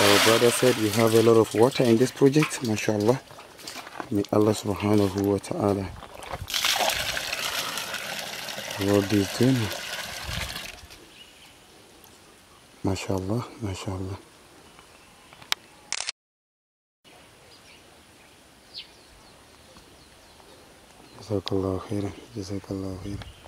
our brother said, we have a lot of water in this project, mashallah. May Allah subhanahu wa ta'ala reward this journey. Mashallah. Mashallah. جزاك الله خيرا جزاك الله خيرا